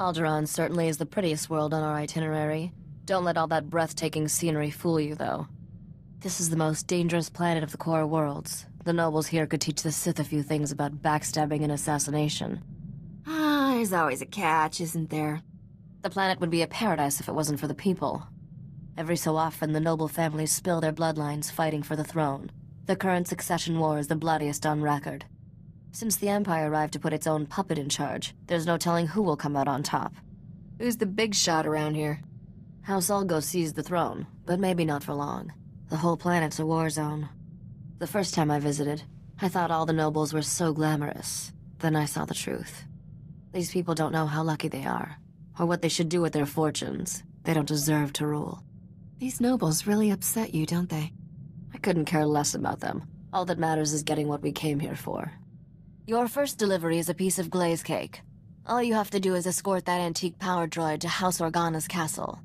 Alderaan certainly is the prettiest world on our itinerary. Don't let all that breathtaking scenery fool you, though. This is the most dangerous planet of the core worlds. The nobles here could teach the Sith a few things about backstabbing and assassination. Ah, there's always a catch, isn't there? The planet would be a paradise if it wasn't for the people. Every so often, the noble families spill their bloodlines fighting for the throne. The current succession war is the bloodiest on record. Since the Empire arrived to put its own puppet in charge, there's no telling who will come out on top. Who's the big shot around here? House Ulgo seized the throne, but maybe not for long. The whole planet's a war zone. The first time I visited, I thought all the nobles were so glamorous. Then I saw the truth. These people don't know how lucky they are, or what they should do with their fortunes. They don't deserve to rule. These nobles really upset you, don't they? I couldn't care less about them. All that matters is getting what we came here for. Your first delivery is a piece of glaze cake. All you have to do is escort that antique power droid to House Organa's castle.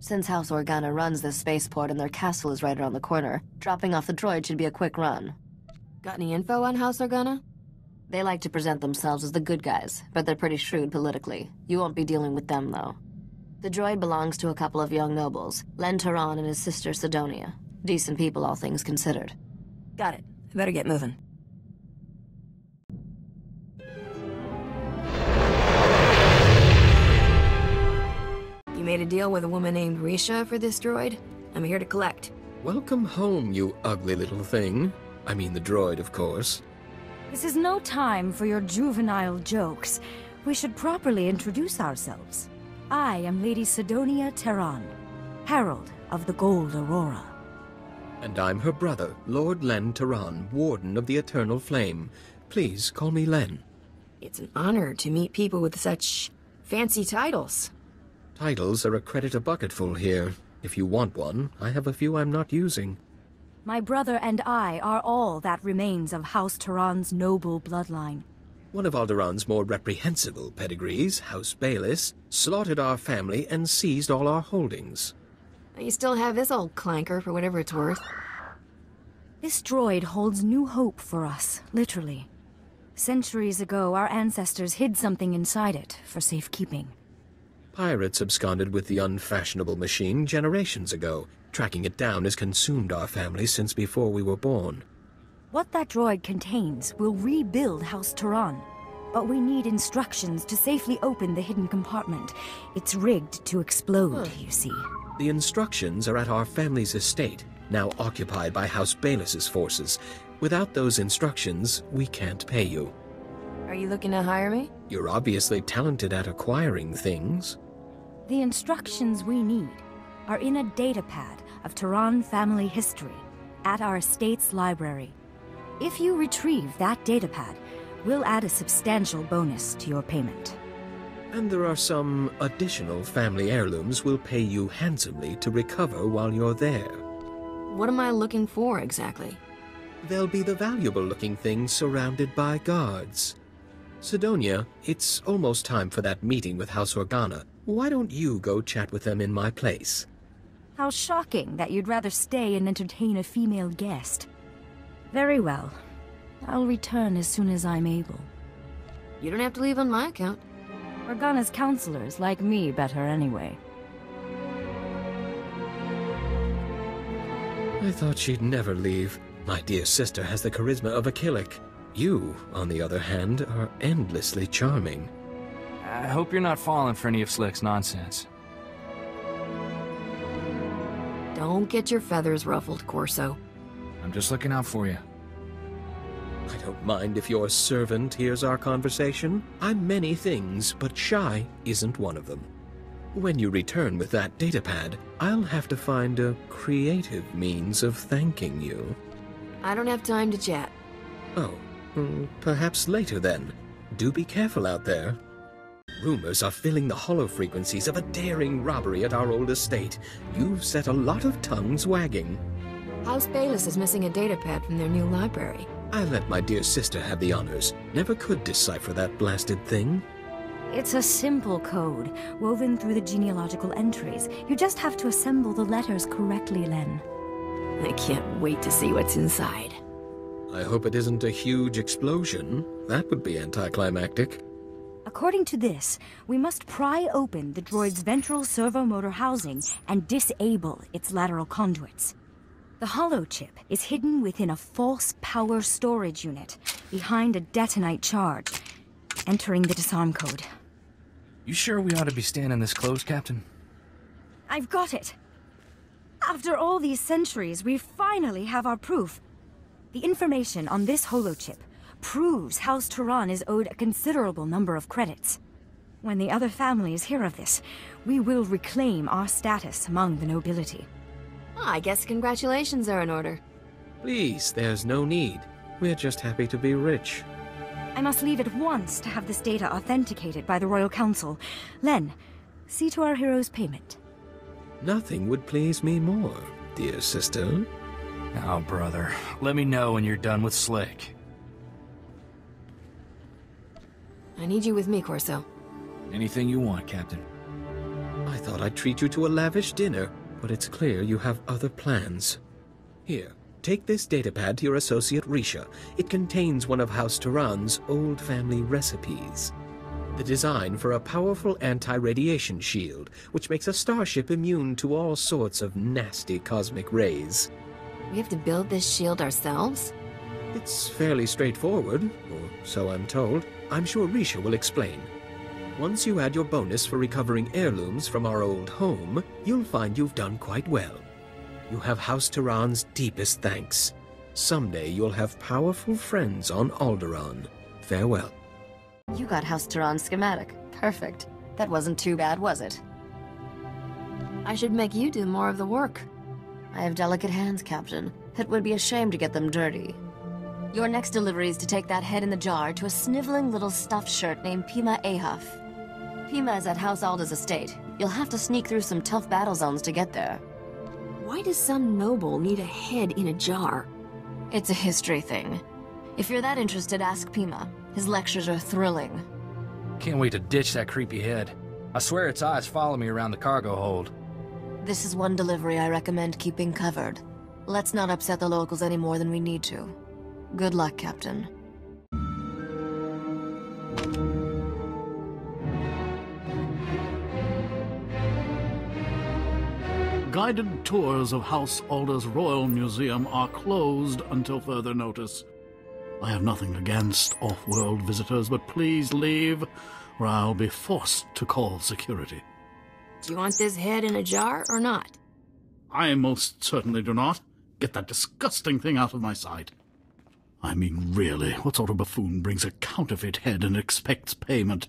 Since House Organa runs this spaceport and their castle is right around the corner, dropping off the droid should be a quick run. Got any info on House Organa? They like to present themselves as the good guys, but they're pretty shrewd politically. You won't be dealing with them, though. The droid belongs to a couple of young nobles, Len Taran and his sister Sidonia. Decent people, all things considered. Got it. I better get moving. Made a deal with a woman named Risha for this droid? I'm here to collect. Welcome home, you ugly little thing. I mean the droid, of course. This is no time for your juvenile jokes. We should properly introduce ourselves. I am Lady Sidonia Terran, Herald of the Gold Aurora. And I'm her brother, Lord Len Taran, Warden of the Eternal Flame. Please call me Len. It's an honor to meet people with such fancy titles. Titles are a credit a bucketful here. If you want one, I have a few I'm not using. My brother and I are all that remains of House Terran's noble bloodline. One of Alderaan's more reprehensible pedigrees, House Baylis, slaughtered our family and seized all our holdings. You still have this old clanker for whatever it's worth. This droid holds new hope for us, literally. Centuries ago, our ancestors hid something inside it for safekeeping. Pirates absconded with the unfashionable machine generations ago. Tracking it down has consumed our family since before we were born. What that droid contains will rebuild House Terran. But we need instructions to safely open the hidden compartment. It's rigged to explode, you see. The instructions are at our family's estate, now occupied by House Baylis's forces. Without those instructions, we can't pay you. Are you looking to hire me? You're obviously talented at acquiring things. The instructions we need are in a datapad of Tehran family history at our estate's library. If you retrieve that datapad, we'll add a substantial bonus to your payment. And there are some additional family heirlooms we'll pay you handsomely to recover while you're there. What am I looking for exactly? They'll be the valuable looking things surrounded by guards. Sidonia, it's almost time for that meeting with House Organa. Why don't you go chat with them in my place? How shocking that you'd rather stay and entertain a female guest. Very well. I'll return as soon as I'm able. You don't have to leave on my account. Organa's counselors like me better anyway. I thought she'd never leave. My dear sister has the charisma of a Killik. You, on the other hand, are endlessly charming. I hope you're not falling for any of Slick's nonsense. Don't get your feathers ruffled, Corso. I'm just looking out for you. I don't mind if your servant hears our conversation. I'm many things, but shy isn't one of them. When you return with that datapad, I'll have to find a creative means of thanking you. I don't have time to chat. Oh, hmm, perhaps later then. Do be careful out there. Rumors are filling the holo frequencies of a daring robbery at our old estate. You've set a lot of tongues wagging. House Baylis is missing a datapad from their new library. I let my dear sister have the honors. Never could decipher that blasted thing. It's a simple code, woven through the genealogical entries. You just have to assemble the letters correctly, Len. I can't wait to see what's inside. I hope it isn't a huge explosion. That would be anticlimactic. According to this, we must pry open the droid's ventral servomotor housing and disable its lateral conduits. The holochip is hidden within a false power storage unit behind a detonite charge, entering the disarm code. You sure we ought to be standing this close, Captain? I've got it. After all these centuries, we finally have our proof. The information on this holochip proves House Turan is owed a considerable number of credits. When the other families hear of this, we will reclaim our status among the nobility. Ah, I guess congratulations are in order. Please, there's no need. We're just happy to be rich. I must leave at once to have this data authenticated by the Royal Council. Len, see to our hero's payment. Nothing would please me more, dear sister. Oh, brother. Let me know when you're done with Slick. I need you with me, Corso. Anything you want, Captain. I thought I'd treat you to a lavish dinner, but it's clear you have other plans. Here, take this datapad to your associate Risha. It contains one of House Turan's old family recipes. The design for a powerful anti-radiation shield, which makes a starship immune to all sorts of nasty cosmic rays. We have to build this shield ourselves? It's fairly straightforward, or so I'm told. I'm sure Risha will explain. Once you add your bonus for recovering heirlooms from our old home, you'll find you've done quite well. You have House Turan's deepest thanks. Someday you'll have powerful friends on Alderaan. Farewell. You got House Turan schematic. Perfect. That wasn't too bad, was it? I should make you do more of the work. I have delicate hands, Captain. It would be a shame to get them dirty. Your next delivery is to take that head in the jar to a sniveling little stuffed shirt named Pima Ahaf. Pima is at House Alde's estate. You'll have to sneak through some tough battle zones to get there. Why does some noble need a head in a jar? It's a history thing. If you're that interested, ask Pima. His lectures are thrilling. Can't wait to ditch that creepy head. I swear its eyes follow me around the cargo hold. This is one delivery I recommend keeping covered. Let's not upset the locals any more than we need to. Good luck, Captain. Guided tours of House Alde's Royal Museum are closed until further notice. I have nothing against off-world visitors, but please leave, or I'll be forced to call security. Do you want this head in a jar or not? I most certainly do not. Get that disgusting thing out of my sight. I mean, really, what sort of buffoon brings a counterfeit head and expects payment?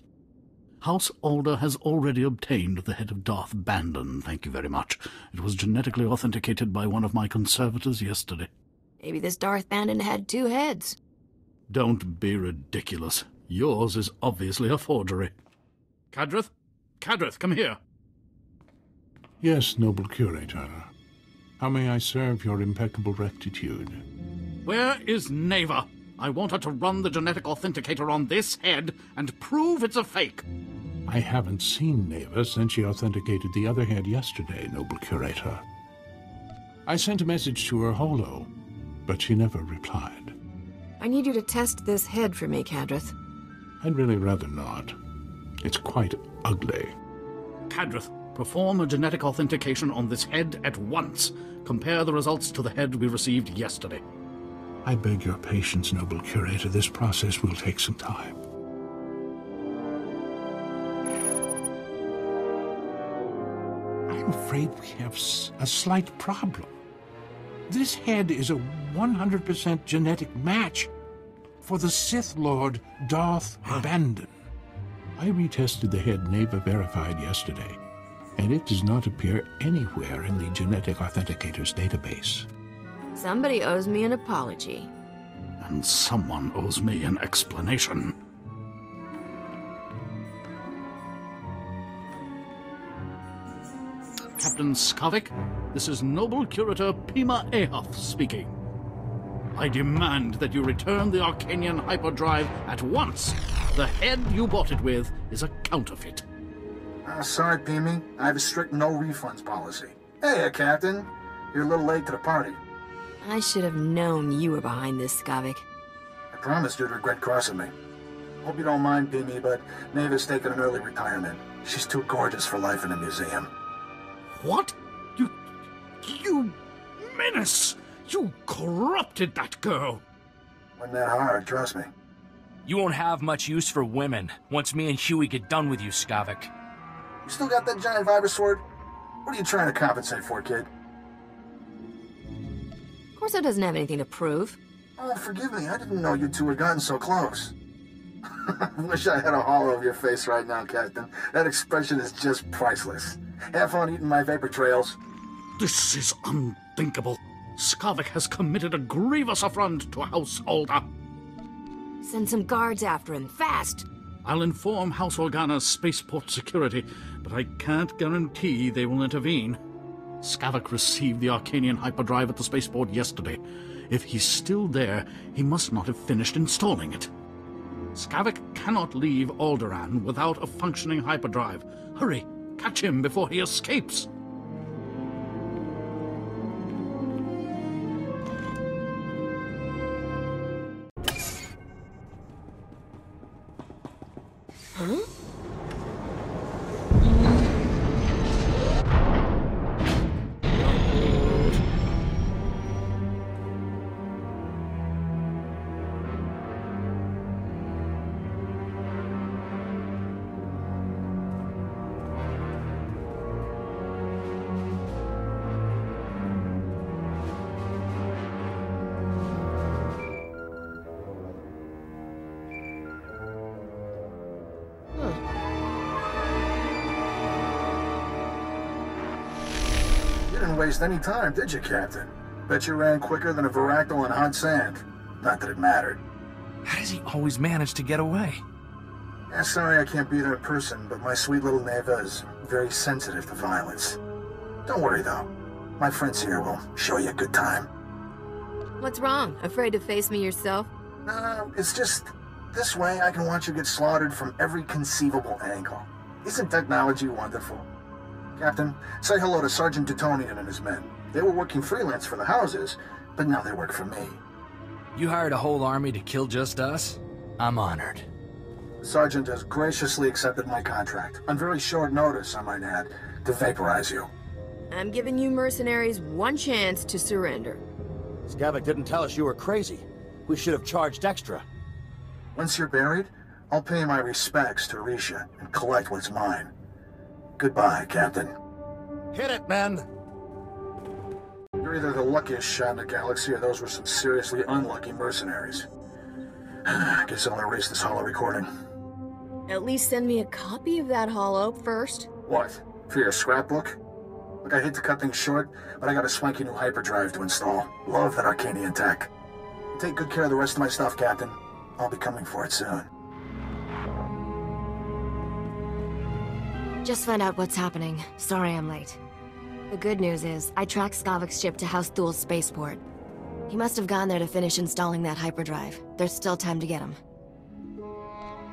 House Alde has already obtained the head of Darth Bandon, thank you very much. It was genetically authenticated by one of my conservators yesterday. Maybe this Darth Bandon had two heads. Don't be ridiculous. Yours is obviously a forgery. Cadrith? Cadrith, come here. Yes, noble curator. How may I serve your impeccable rectitude? Where is Neva? I want her to run the genetic authenticator on this head and prove it's a fake. I haven't seen Neva since she authenticated the other head yesterday, noble curator. I sent a message to her holo, but she never replied. I need you to test this head for me, Cadrith. I'd really rather not. It's quite ugly. Cadrith, perform a genetic authentication on this head at once. Compare the results to the head we received yesterday. I beg your patience, noble curator. This process will take some time. I'm afraid we have a slight problem. This head is a 100% genetic match for the Sith Lord Darth Bandon. I retested the head Neva verified yesterday, and it does not appear anywhere in the Genetic Authenticator's database. Somebody owes me an apology. And someone owes me an explanation. Captain Skavak, this is Noble Curator Pima Ahaf speaking. I demand that you return the Arkanian hyperdrive at once. The head you bought it with is a counterfeit. Uh, sorry, Pimi. I have a strict no refunds policy. Hey, Captain. You're a little late to the party. I should have known you were behind this, Skavak. I promised you'd regret crossing me. Hope you don't mind, Beamy, but Neva's taking an early retirement. She's too gorgeous for life in a museum. What? You. You. menace! You corrupted that girl! Wasn't that hard, trust me. You won't have much use for women once me and Huey get done with you, Skavak. You still got that giant Viper sword? What are you trying to compensate for, kid? Corso doesn't have anything to prove. Oh, forgive me. I didn't know you two had gotten so close. I wish I had a holo of your face right now, Captain. That expression is just priceless. Have fun eating my vapor trails. This is unthinkable. Skavak has committed a grievous affront to House Alde. Send some guards after him, fast! I'll inform House Organa's spaceport security, but I can't guarantee they will intervene. Skavak received the Arkanian hyperdrive at the spaceport yesterday. If he's still there, he must not have finished installing it. Skavak cannot leave Alderaan without a functioning hyperdrive. Hurry, catch him before he escapes. Waste any time, did you, Captain? Bet you ran quicker than a Varactyl on hot sand. Not that it mattered. How does he always manage to get away? Yeah, sorry I can't be there in person, but my sweet little Neva is very sensitive to violence. Don't worry, though. My friends here will show you a good time. What's wrong? Afraid to face me yourself? No, it's just this way I can watch you get slaughtered from every conceivable angle. Isn't technology wonderful? Captain, say hello to Sergeant Dutonian and his men. They were working freelance for the houses, but now they work for me. You hired a whole army to kill just us? I'm honored. Sergeant has graciously accepted my contract, on very short notice, I might add, to vaporize you. I'm giving you mercenaries one chance to surrender. Skavak didn't tell us you were crazy. We should have charged extra. Once you're buried, I'll pay my respects to Risha and collect what's mine. Goodbye, Captain. Hit it, men! You're either the luckiest shot in the galaxy or those were some seriously unlucky mercenaries. Guess I'll erase this holo recording. At least send me a copy of that holo first. What? For your scrapbook? Look, I hate to cut things short, but I got a swanky new hyperdrive to install. Love that Arkanian tech. Take good care of the rest of my stuff, Captain. I'll be coming for it soon. Just found out what's happening. Sorry I'm late. The good news is, I tracked Skavak's ship to House Thul's spaceport. He must have gone there to finish installing that hyperdrive. There's still time to get him.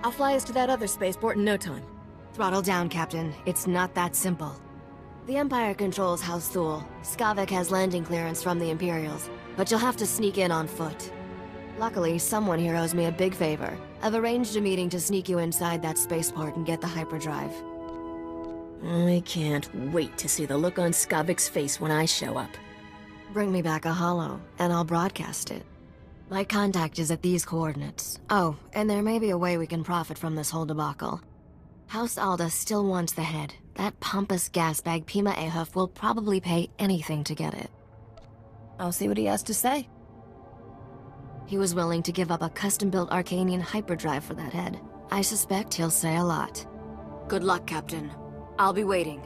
I'll fly us to that other spaceport in no time. Throttle down, Captain. It's not that simple. The Empire controls House Thul. Skavak has landing clearance from the Imperials, but you'll have to sneak in on foot. Luckily, someone here owes me a big favor. I've arranged a meeting to sneak you inside that spaceport and get the hyperdrive. I can't wait to see the look on Skavak's face when I show up. Bring me back a holo, and I'll broadcast it. My contact is at these coordinates. Oh, and there may be a way we can profit from this whole debacle. House Alde still wants the head. That pompous gasbag Pima Ahaf will probably pay anything to get it. I'll see what he has to say. He was willing to give up a custom-built Arkanian hyperdrive for that head. I suspect he'll say a lot. Good luck, Captain. I'll be waiting.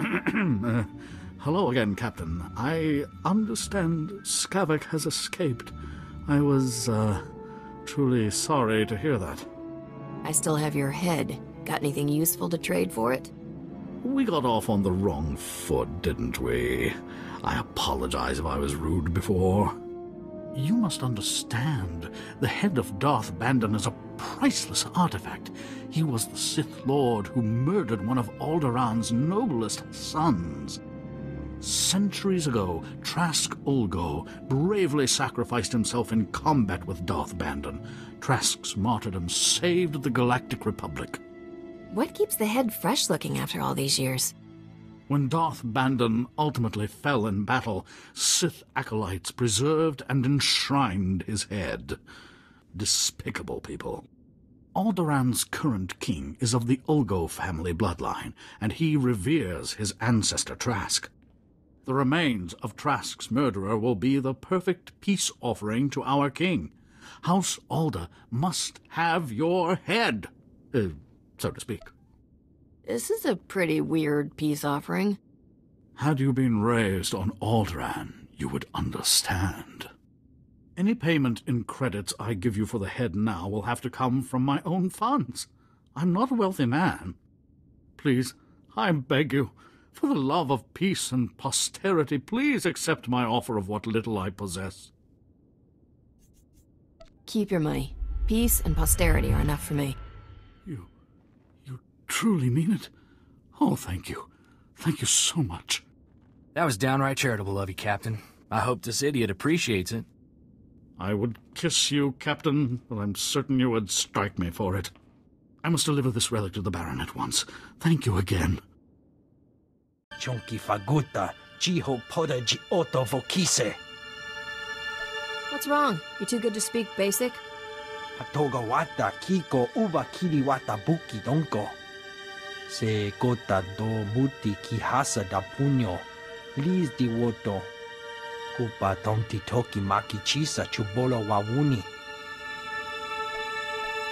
Uh, hello again, Captain. I understand Skavak has escaped. I was, uh, truly sorry to hear that. I still have your head. Got anything useful to trade for it? We got off on the wrong foot, didn't we? I apologize if I was rude before. You must understand, the head of Darth Bandon is a priceless artifact. He was the Sith Lord who murdered one of Alderaan's noblest sons. Centuries ago, Trask Ulgo bravely sacrificed himself in combat with Darth Bandon. Trask's martyrdom saved the Galactic Republic. What keeps the head fresh looking after all these years? When Darth Bandon ultimately fell in battle, Sith acolytes preserved and enshrined his head. Despicable people. Alderaan's current king is of the Ulgo family bloodline, and he reveres his ancestor Trask. The remains of Trask's murderer will be the perfect peace offering to our king. House Alde must have your head, uh, so to speak. This is a pretty weird peace offering. Had you been raised on Alderaan, you would understand. Any payment in credits I give you for the head now will have to come from my own funds. I'm not a wealthy man. Please, I beg you, for the love of peace and posterity, please accept my offer of what little I possess. Keep your money. Peace and posterity are enough for me. You. you truly mean it? Oh, thank you. Thank you so much. That was downright charitable of you, Captain. I hope this idiot appreciates it. I would kiss you, Captain, but I'm certain you would strike me for it. I must deliver this relic to the Baron at once. Thank you again. Chonki faguta, jiho poda ji oto vokise. What's wrong? You too good to speak basic? Hatoga wata kiko uba kiriwata buki donko. Se kota do muti kihasa da puño. Liz di woto. Kupa tonti toki maki chisa chubolo wawuni.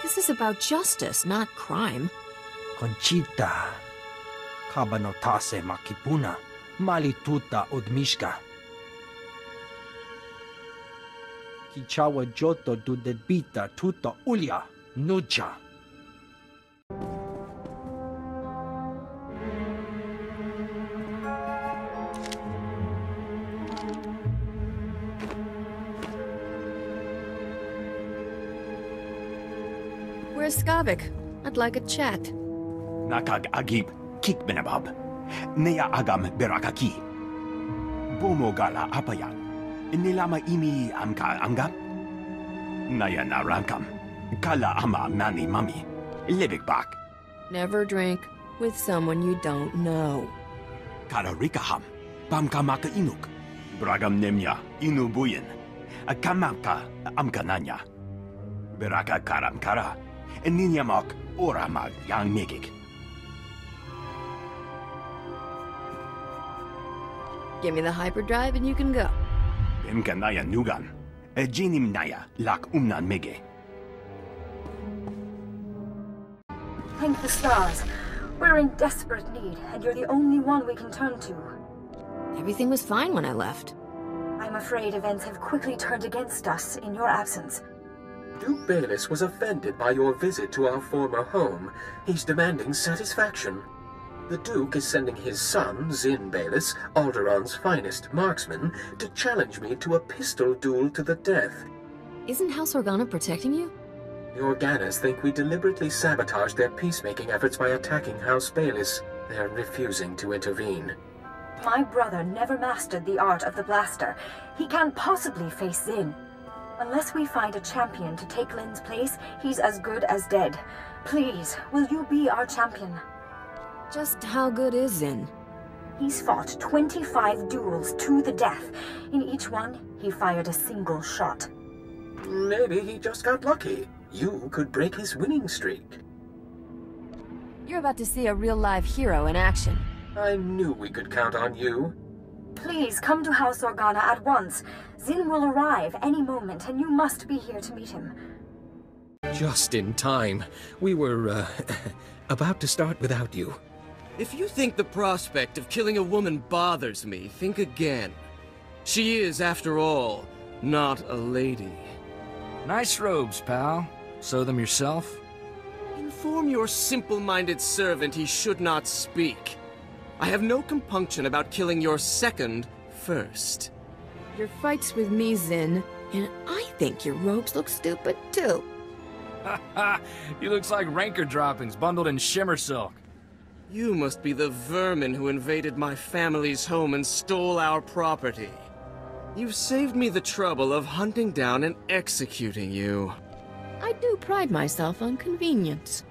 This is about justice, not crime. Conchita. Kabanotase makipuna. Malituta odmishka. Kichawa joto du debita tuta ulia. Nuja. Skavak? I'd like a chat. Nakag agib kikbenabab. Nea agam berakaki. Bomo gala apaya. Nilama imi amka angam. Naya narakam. Kala ama nani mami. Libik bak. Never drink with someone you don't know. Kararikaham. Pamkamaka inuk. Bragam nemya inu buyin. Akamaka amkananya. Beraka karam kara. Ninyamak oramag yang megik. Give me the hyperdrive and you can go. Imkanaya nugan. Jinim naya lak umnan mege. Thank the stars. We're in desperate need, and you're the only one we can turn to. Everything was fine when I left. I'm afraid events have quickly turned against us in your absence. Duke Bayless was offended by your visit to our former home. He's demanding satisfaction. The Duke is sending his son, Zin Bayless, Alderaan's finest marksman, to challenge me to a pistol duel to the death. Isn't House Organa protecting you? The Organas think we deliberately sabotaged their peacemaking efforts by attacking House Bayless. They're refusing to intervene. My brother never mastered the art of the blaster. He can't possibly face Zin. Unless we find a champion to take Lin's place, he's as good as dead. Please, will you be our champion? Just how good is Zin? He's fought 25 duels to the death. In each one, he fired a single shot. Maybe he just got lucky. You could break his winning streak. You're about to see a real live hero in action. I knew we could count on you. Please, come to House Organa at once. Zin will arrive any moment, and you must be here to meet him. Just in time. We were, uh, about to start without you. If you think the prospect of killing a woman bothers me, think again. She is, after all, not a lady. Nice robes, pal. Sew them yourself? Inform your simple-minded servant he should not speak. I have no compunction about killing your second first. Your fight's with me, Zin, and I think your robes look stupid too. Ha ha! He looks like rancor droppings bundled in shimmer silk. You must be the vermin who invaded my family's home and stole our property. You've saved me the trouble of hunting down and executing you. I do pride myself on convenience.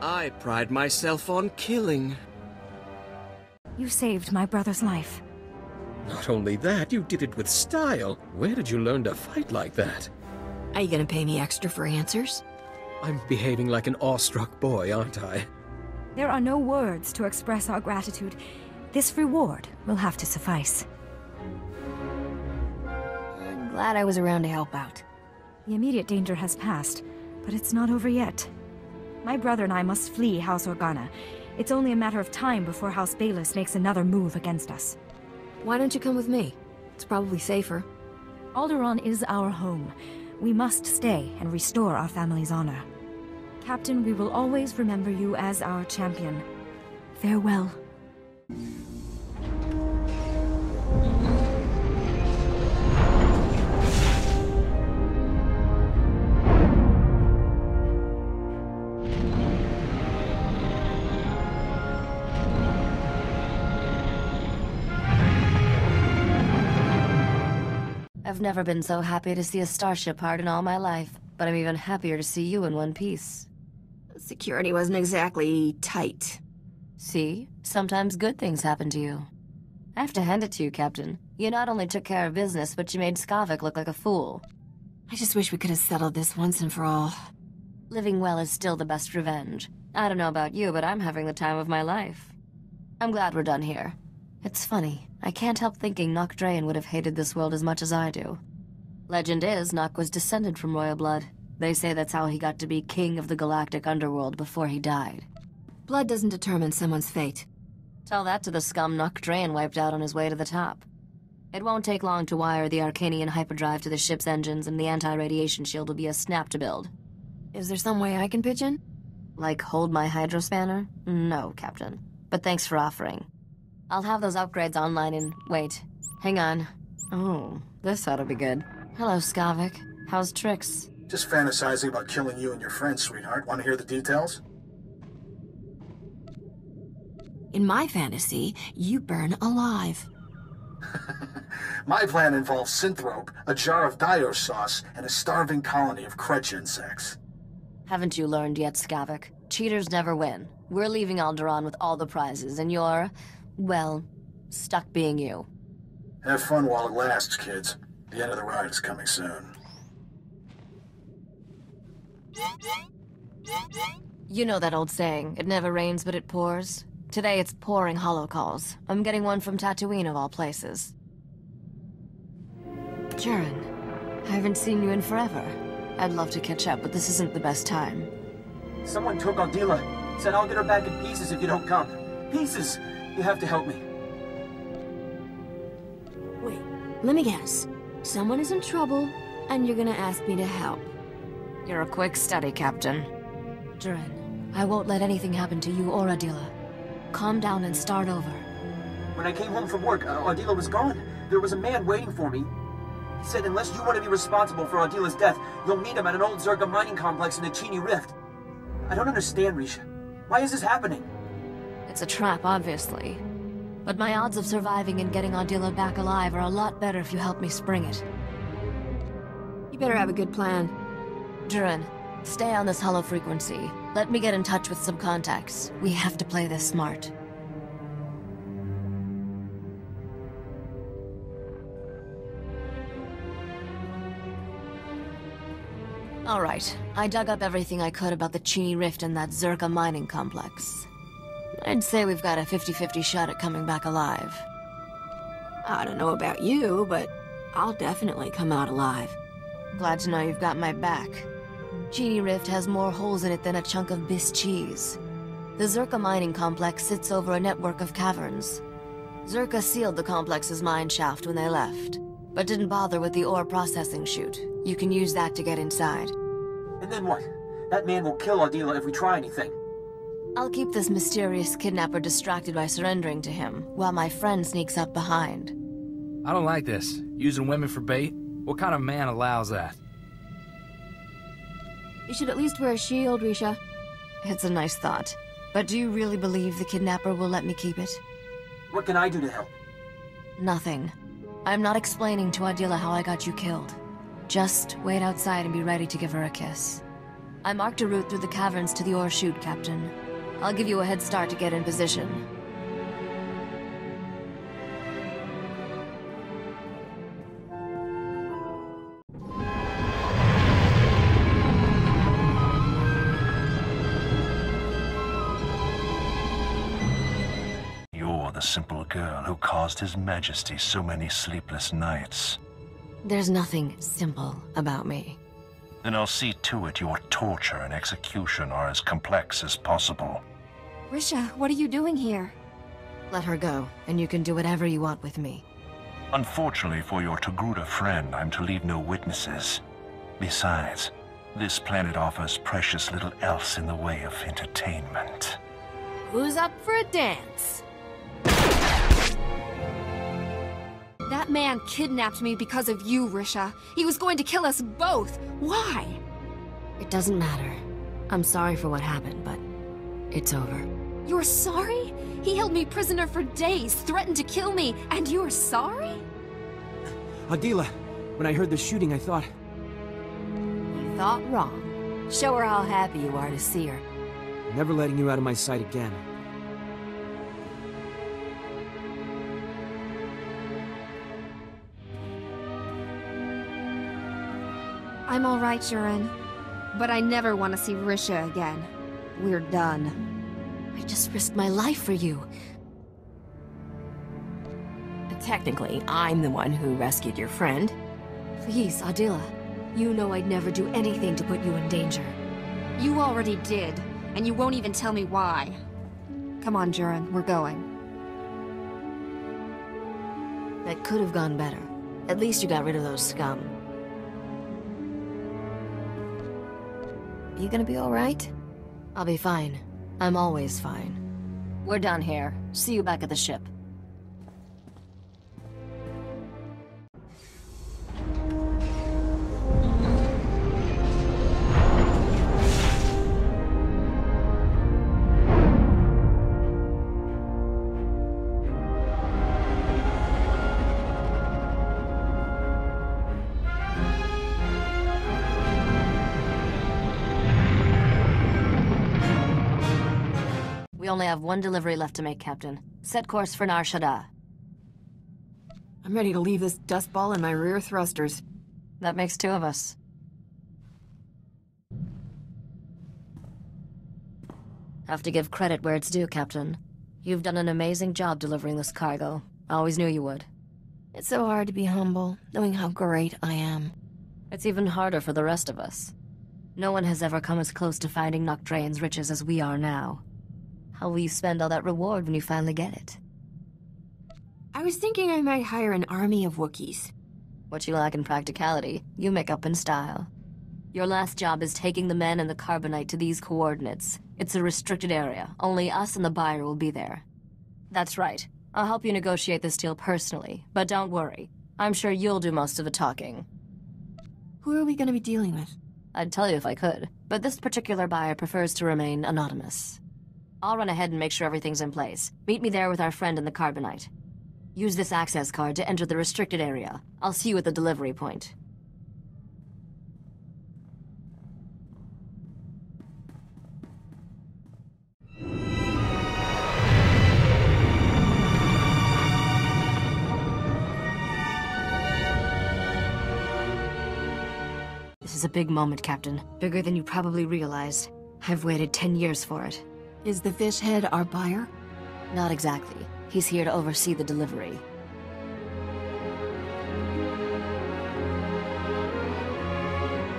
I pride myself on killing. You saved my brother's life. Not only that, you did it with style. Where did you learn to fight like that? Are you gonna pay me extra for answers? I'm behaving like an awestruck boy, aren't I? There are no words to express our gratitude. This reward will have to suffice. I'm glad I was around to help out. The immediate danger has passed, but it's not over yet. My brother and I must flee House Organa. It's only a matter of time before House Bayless makes another move against us. Why don't you come with me? It's probably safer. Alderaan is our home. We must stay and restore our family's honor. Captain, we will always remember you as our champion. Farewell. I've never been so happy to see a starship heart in all my life, but I'm even happier to see you in one piece. Security wasn't exactly tight. See? Sometimes good things happen to you. I have to hand it to you, Captain. You not only took care of business, but you made Skavak look like a fool. I just wish we could have settled this once and for all. Living well is still the best revenge. I don't know about you, but I'm having the time of my life. I'm glad we're done here. It's funny, I can't help thinking Nok would have hated this world as much as I do. Legend is, Nok was descended from royal blood. They say that's how he got to be king of the galactic underworld before he died. Blood doesn't determine someone's fate. Tell that to the scum Nok wiped out on his way to the top. It won't take long to wire the Arkanian hyperdrive to the ship's engines, and the anti-radiation shield will be a snap to build. Is there some way I can pitch in? Like hold my hydrospanner? No, Captain. But thanks for offering. I'll have those upgrades online in... wait. Hang on. Oh, this ought to be good. Hello, Skavak. How's Trix? Just fantasizing about killing you and your friends, sweetheart. Want to hear the details? In my fantasy, you burn alive. My plan involves synthrope, a jar of Dio sauce, and a starving colony of Kretch insects. Haven't you learned yet, Skavak? Cheaters never win. We're leaving Alderaan with all the prizes, and you're, well, stuck being you. Have fun while it lasts, kids. The end of the ride is coming soon. You know that old saying, it never rains but it pours? Today it's pouring holo calls. I'm getting one from Tatooine of all places. Jaren, I haven't seen you in forever. I'd love to catch up, but this isn't the best time. Someone took Adila. Said I'll get her back in pieces if you don't come. Pieces! You have to help me. Wait, let me guess. Someone is in trouble, and you're gonna ask me to help. You're a quick study, Captain. Durin, I won't let anything happen to you or Adila. Calm down and start over. When I came home from work, uh, Adila was gone. There was a man waiting for me. He said unless you want to be responsible for Adila's death, you'll meet him at an old Czerka mining complex in the Chini Rift. I don't understand, Risha. Why is this happening? It's a trap, obviously. But my odds of surviving and getting Adila back alive are a lot better if you help me spring it. You better have a good plan. Durin, stay on this holo frequency. Let me get in touch with some contacts. We have to play this smart. Alright, I dug up everything I could about the Chini Rift and that Czerka mining complex. I'd say we've got a 50-50 shot at coming back alive. I don't know about you, but I'll definitely come out alive. Glad to know you've got my back. Chini Rift has more holes in it than a chunk of Biss cheese. The Czerka mining complex sits over a network of caverns. Czerka sealed the complex's mine shaft when they left, but didn't bother with the ore processing chute. You can use that to get inside. And then what? That man will kill Adila if we try anything. I'll keep this mysterious kidnapper distracted by surrendering to him, while my friend sneaks up behind. I don't like this. Using women for bait? What kind of man allows that? You should at least wear a shield, Risha. It's a nice thought. But do you really believe the kidnapper will let me keep it? What can I do to help? Nothing. I'm not explaining to Adila how I got you killed. Just wait outside and be ready to give her a kiss. I marked a route through the caverns to the ore chute, Captain. I'll give you a head start to get in position. You're the simple girl who caused His Majesty so many sleepless nights. There's nothing simple about me. Then I'll see to it your torture and execution are as complex as possible. Risha, what are you doing here? Let her go, and you can do whatever you want with me. Unfortunately for your Togruta friend, I'm to leave no witnesses. Besides, this planet offers precious little else in the way of entertainment. Who's up for a dance? That man kidnapped me because of you, Risha. He was going to kill us both. Why? It doesn't matter. I'm sorry for what happened, but it's over. You're sorry? He held me prisoner for days, threatened to kill me, and you're sorry? Adila, when I heard the shooting, I thought... You thought wrong. Show her how happy you are to see her. Never letting you out of my sight again. I'm alright, Jurin. But I never want to see Risha again. We're done. I just risked my life for you. Technically, I'm the one who rescued your friend. Please, Adila. You know I'd never do anything to put you in danger. You already did, and you won't even tell me why. Come on, Jurin, we're going. That could have gone better. At least you got rid of those scum. You gonna be alright? I'll be fine. I'm always fine. We're done here. See you back at the ship. Have one delivery left to make, Captain. Set course for Nar Shaddaa. I'm ready to leave this dust ball in my rear thrusters. That makes two of us. Have to give credit where it's due, Captain. You've done an amazing job delivering this cargo. I always knew you would. It's so hard to be humble, knowing how great I am. It's even harder for the rest of us. No one has ever come as close to finding Nok Drayen's riches as we are now. How will you spend all that reward when you finally get it? I was thinking I might hire an army of Wookiees. What you lack in practicality, you make up in style. Your last job is taking the men and the carbonite to these coordinates. It's a restricted area. Only us and the buyer will be there. That's right. I'll help you negotiate this deal personally, but don't worry. I'm sure you'll do most of the talking. Who are we going to be dealing with? I'd tell you if I could, but this particular buyer prefers to remain anonymous. I'll run ahead and make sure everything's in place. Meet me there with our friend in the carbonite. Use this access card to enter the restricted area. I'll see you at the delivery point. This is a big moment, Captain. Bigger than you probably realized. I've waited ten years for it. Is the fish head our buyer? Not exactly. He's here to oversee the delivery.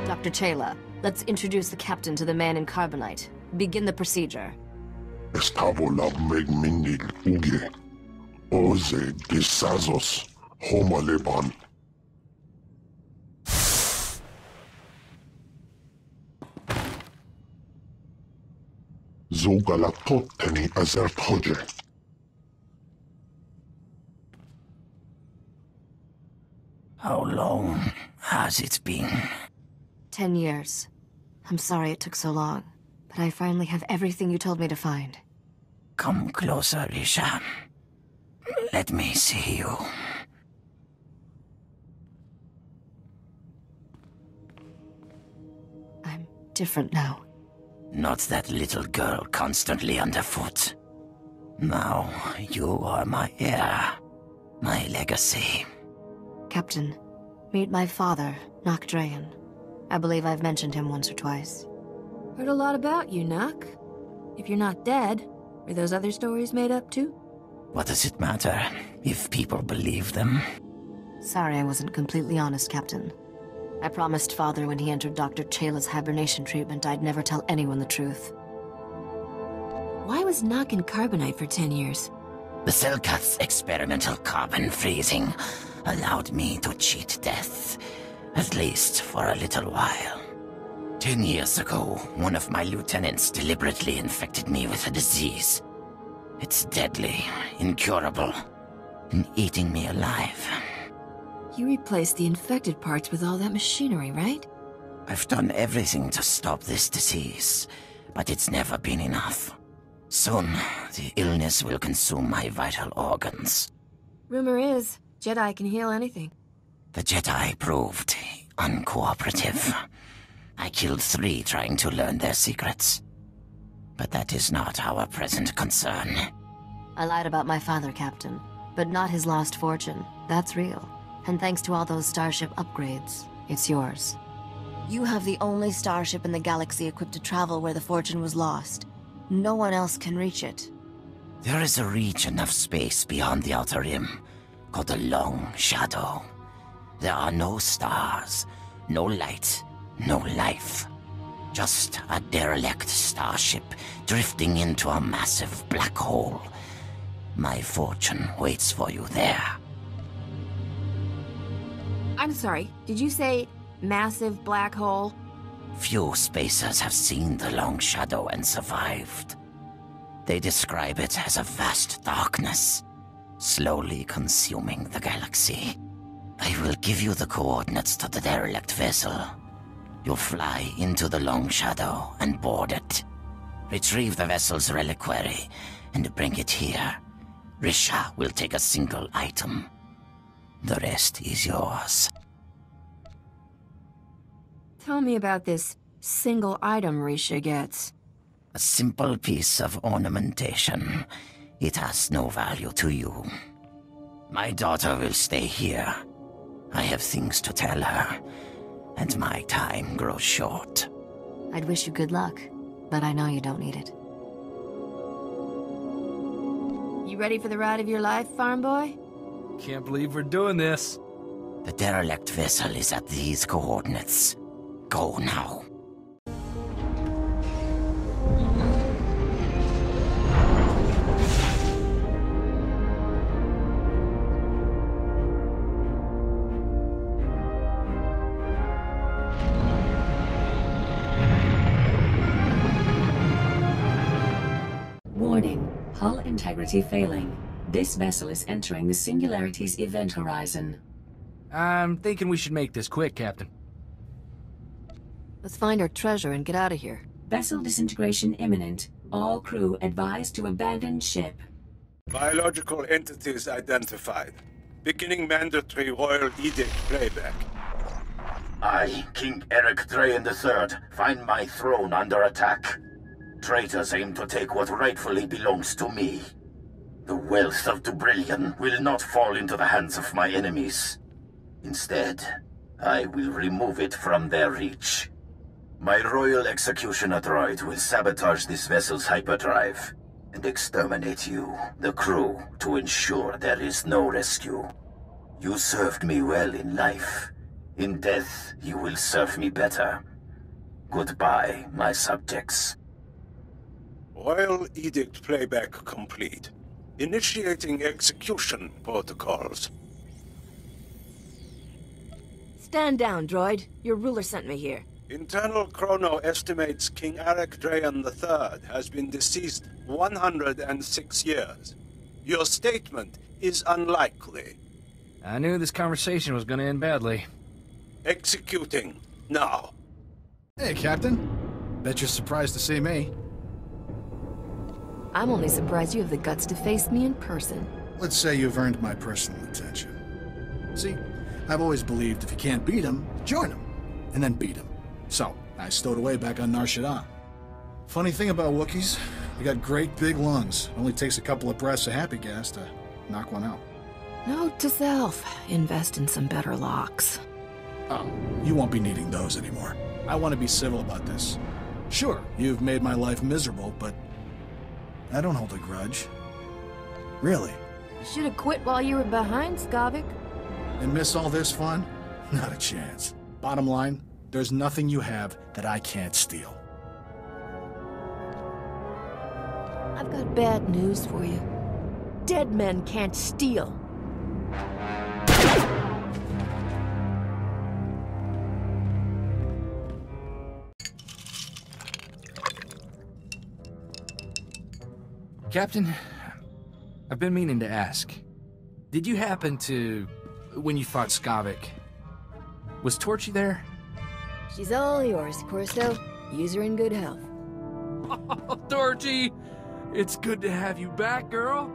Dr. Chayla, let's introduce the captain to the man in Carbonite. Begin the procedure. Estavo la megminil uge. Oze gisazos homo leban. Zogalatot teni azert hoje. How long has it been? Ten years. I'm sorry it took so long, but I finally have everything you told me to find. Come closer, Risha. Let me see you. I'm different now. Not that little girl constantly underfoot. Now, you are my heir. My legacy. Captain, meet my father, Nok Drayen. I believe I've mentioned him once or twice. Heard a lot about you, Nok. If you're not dead, are those other stories made up too? What does it matter if people believe them? Sorry I wasn't completely honest, Captain. I promised Father when he entered Dr. Chayla's hibernation treatment I'd never tell anyone the truth. Why was Nok in carbonite for ten years? The Selkath's experimental carbon freezing allowed me to cheat death, at least for a little while. Ten years ago, one of my lieutenants deliberately infected me with a disease. It's deadly, incurable, and eating me alive. You replaced the infected parts with all that machinery, right? I've done everything to stop this disease, but it's never been enough. Soon, the illness will consume my vital organs. Rumor is, Jedi can heal anything. The Jedi proved uncooperative. I killed three trying to learn their secrets. But that is not our present concern. I lied about my father, Captain, but not his lost fortune. That's real. And thanks to all those starship upgrades, it's yours. You have the only starship in the galaxy equipped to travel where the fortune was lost. No one else can reach it. There is a region of space beyond the Outer Rim, called the Long Shadow. There are no stars, no light, no life. Just a derelict starship drifting into a massive black hole. My fortune waits for you there. I'm sorry, did you say massive black hole? Few spacers have seen the Long Shadow and survived. They describe it as a vast darkness, slowly consuming the galaxy. I will give you the coordinates to the derelict vessel. You'll fly into the Long Shadow and board it. Retrieve the vessel's reliquary and bring it here. Risha will take a single item. The rest is yours. Tell me about this single item Risha gets. A simple piece of ornamentation. It has no value to you. My daughter will stay here. I have things to tell her, and my time grows short. I'd wish you good luck, but I know you don't need it. You ready for the ride of your life, farm boy? Can't believe we're doing this. The derelict vessel is at these coordinates. Go now. Warning, hull integrity failing. This vessel is entering the Singularity's event horizon. I'm thinking we should make this quick, Captain. Let's find our treasure and get out of here. Vessel disintegration imminent. All crew advised to abandon ship. Biological entities identified. Beginning mandatory royal edict playback. I, King Eric Drayen III, find my throne under attack. Traitors aim to take what rightfully belongs to me. The wealth of Dubrillion will not fall into the hands of my enemies. Instead, I will remove it from their reach. My royal executioner droid will sabotage this vessel's hyperdrive and exterminate you, the crew, to ensure there is no rescue. You served me well in life. In death, you will serve me better. Goodbye, my subjects. Royal edict playback complete. Initiating execution protocols. Stand down, droid. Your ruler sent me here. Internal chrono estimates King Eric Drayen III has been deceased 106 years. Your statement is unlikely. I knew this conversation was gonna end badly. Executing. Now. Hey, Captain. Bet you're surprised to see me. I'm only surprised you have the guts to face me in person. Let's say you've earned my personal attention. See, I've always believed if you can't beat him, join him, and then beat him. So, I stowed away back on Nar Shaddaa. Funny thing about Wookiees, they got great big lungs. It only takes a couple of breaths of happy gas to knock one out. Note to self, invest in some better locks. Oh, you won't be needing those anymore. I want to be civil about this. Sure, you've made my life miserable, but I don't hold a grudge. Really. You should have quit while you were behind, Skavak. And miss all this fun? Not a chance. Bottom line, there's nothing you have that I can't steal. I've got bad news for you. Dead men can't steal. Captain, I've been meaning to ask. Did you happen to... when you fought Skavak... Was Torchy there? She's all yours, Corso. Use her in good health. Oh, Torchy! It's good to have you back, girl.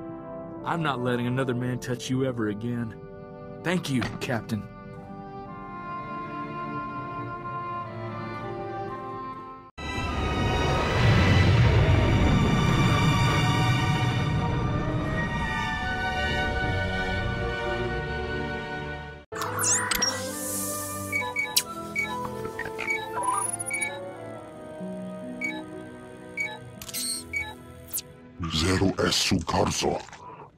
I'm not letting another man touch you ever again. Thank you, Captain. Es sukarzo.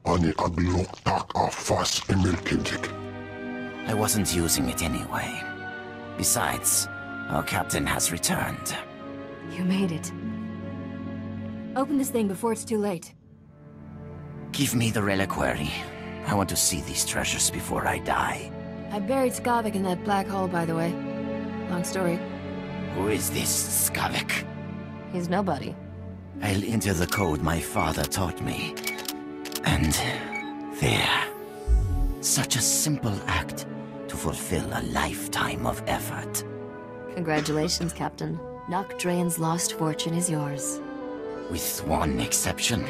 Ani agloktak afas emelkintik. I wasn't using it anyway. Besides, our captain has returned. You made it. Open this thing before it's too late. Give me the reliquary. I want to see these treasures before I die. I buried Skavak in that black hole, by the way. Long story. Who is this Skavak? He's nobody. I'll enter the code my father taught me. And there. Such a simple act to fulfill a lifetime of effort. Congratulations, Captain. Nok Drayen's lost fortune is yours. With one exception.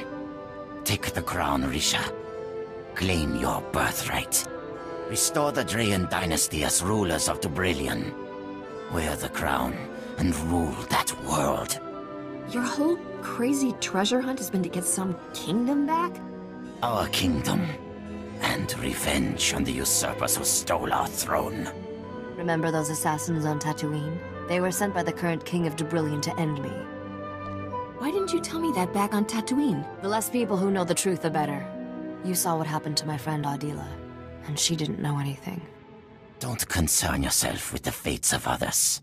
Take the crown, Risha. Claim your birthright. Restore the Drayen dynasty as rulers of Dubrillion. Wear the crown and rule that world. Your whole crazy treasure hunt has been to get some kingdom back? Our kingdom. And revenge on the usurpers who stole our throne. Remember those assassins on Tatooine? They were sent by the current king of Dubrillion to end me. Why didn't you tell me that back on Tatooine? The less people who know the truth, the better. You saw what happened to my friend Adila, and she didn't know anything. Don't concern yourself with the fates of others.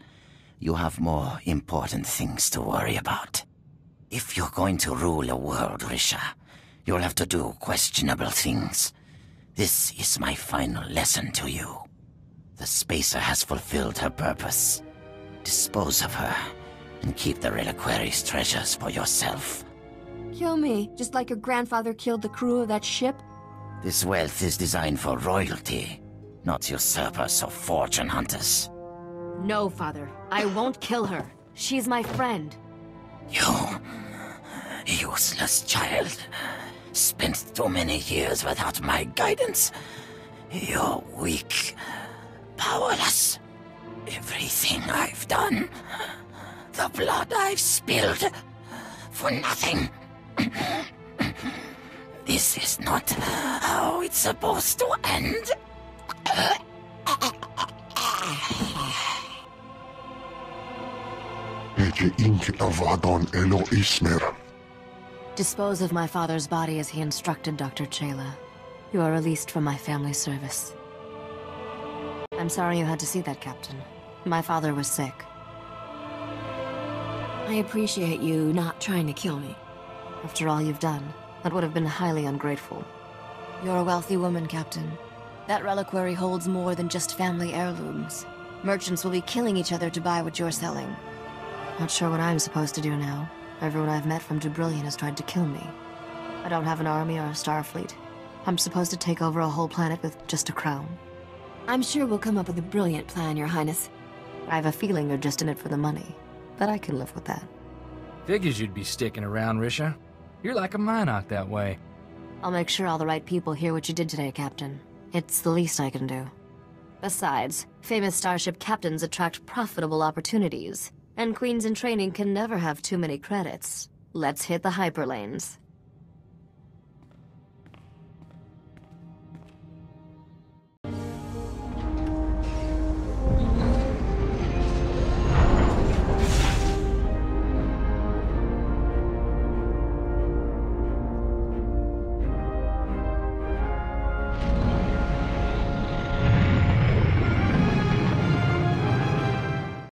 You have more important things to worry about. If you're going to rule a world, Risha, you'll have to do questionable things. This is my final lesson to you. The Spacer has fulfilled her purpose. Dispose of her, and keep the reliquary's treasures for yourself. Kill me, just like your grandfather killed the crew of that ship? This wealth is designed for royalty, not usurpers or fortune hunters. No, father. I won't kill her. She's my friend. You... useless child. Spent too many years without my guidance. You're weak. Powerless. Everything I've done. The blood I've spilled. For nothing. This is not how it's supposed to end. Ece inki avadon elo ismer. Dispose of my father's body as he instructed Dr. Chayla. You are released from my family service. I'm sorry you had to see that, Captain. My father was sick. I appreciate you not trying to kill me. After all you've done, that would have been highly ungrateful. You're a wealthy woman, Captain. That reliquary holds more than just family heirlooms. Merchants will be killing each other to buy what you're selling. Not sure what I'm supposed to do now. Everyone I've met from Dubrillion has tried to kill me. I don't have an army or a starfleet. I'm supposed to take over a whole planet with just a crown. I'm sure we'll come up with a brilliant plan, your highness. I have a feeling you're just in it for the money, but I can live with that. Figures you'd be sticking around, Risha. You're like a mynock that way. I'll make sure all the right people hear what you did today, Captain. It's the least I can do. Besides, famous starship captains attract profitable opportunities. And queens in training can never have too many credits. Let's hit the hyperlanes.